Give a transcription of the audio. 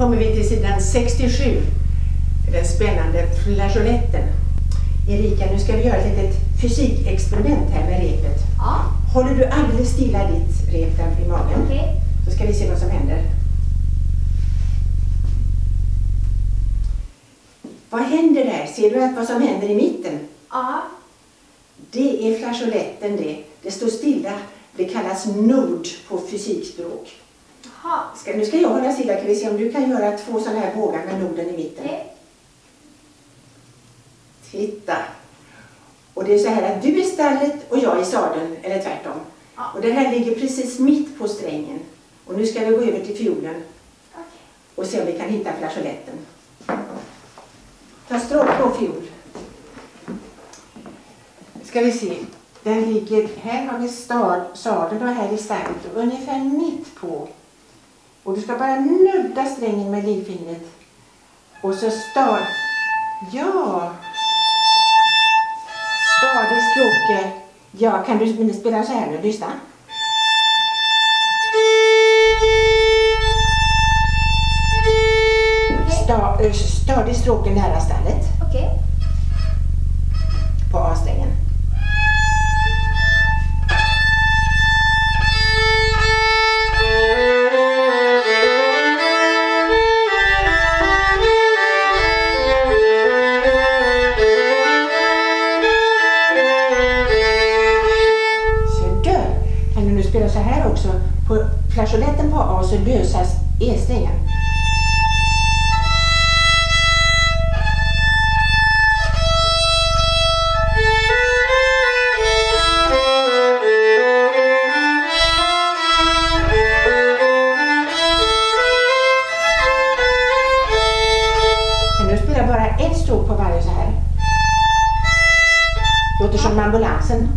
kommer vi till sidan 67. Den spännande flageoletten. Erika, nu ska vi göra ett litet fysikexperiment här med repet. Ja, Håller du alldeles stilla ditt rep där i magen okej. så ska vi se vad som händer. Vad händer där? Ser du att vad som händer i mitten? Ja, Det är flageoletten det. Det står stilla. Det kallas nod på fysikspråk. Ska, nu ska jag hålla stilla kan vi se om du kan göra två sådana här bågar med noden i mitten. Okej. Titta! Och det är så här att du är stallet och jag i sadeln, eller tvärtom. Ja. Och det här ligger precis mitt på strängen. Och nu ska vi gå över till fiolen Okej. och se om vi kan hitta flageoletten. Ta stråk på fiol. Ska vi se. Den ligger, här har vi sadeln och här är stallet och ungefär mitt på. Och du ska bara nudda strängen med lillfingret. Och så stad... Ja! Stadig stroke. Ja, kan du spela så här nu? Lyssna. Sta, stadig stroke nära stallet Okej. på A-strängen. Också? På flageoletten på A så lösas E-strängen. Kan du bara ett stråk på varje så här? Låter som ambulansen.